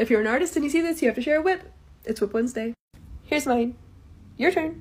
If you're an artist and you see this, you have to share a WIP. It's WIP Wednesday. Here's mine. Your turn.